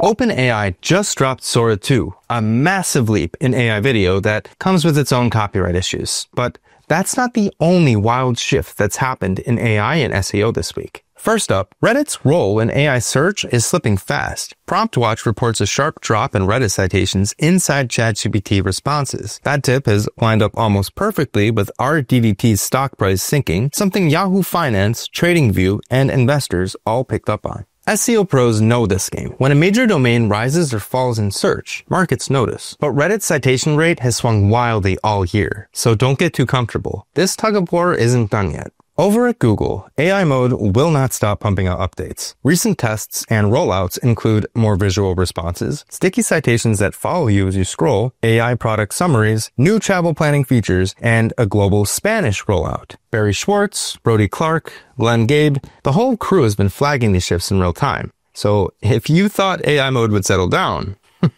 OpenAI just dropped Sora 2, a massive leap in AI video that comes with its own copyright issues. But that's not the only wild shift that's happened in AI and SEO this week. First up, Reddit's role in AI search is slipping fast. PromptWatch reports a sharp drop in Reddit citations inside ChatGPT responses. That tip has lined up almost perfectly with RDDT's stock price sinking, something Yahoo Finance, TradingView, and investors all picked up on. SEO pros know this game. When a major domain rises or falls in search, markets notice. But Reddit's citation rate has swung wildly all year, so don't get too comfortable. This tug of war isn't done yet. Over at Google, AI mode will not stop pumping out updates. Recent tests and rollouts include more visual responses, sticky citations that follow you as you scroll, AI product summaries, new travel planning features, and a global Spanish rollout. Barry Schwartz, Brody Clark, Glenn Gabe, the whole crew has been flagging these shifts in real time. So if you thought AI mode would settle down,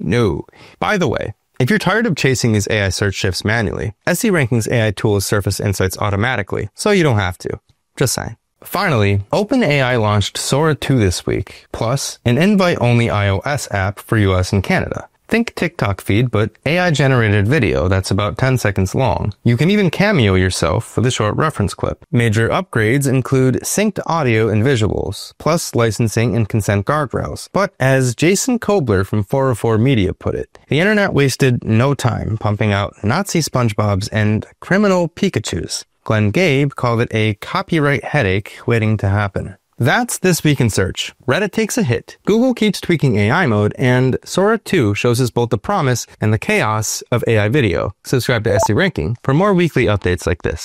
no. By the way, if you're tired of chasing these AI search shifts manually, SE Rankings AI tools surface insights automatically, so you don't have to. Just saying. Finally, OpenAI launched Sora 2 this week, plus an invite-only iOS app for US and Canada. Think TikTok feed, but AI generated video that's about 10 seconds long. You can even cameo yourself for the short reference clip. Major upgrades include synced audio and visuals, plus licensing and consent guardrails. But as Jason Koebler from 404 Media put it, the internet wasted no time pumping out Nazi SpongeBob's and criminal Pikachus. Glenn Gabe called it a copyright headache waiting to happen. That's This Week in Search. Reddit takes a hit, Google keeps tweaking AI mode, and Sora 2 shows us both the promise and the chaos of AI video. Subscribe to SE Ranking for more weekly updates like this.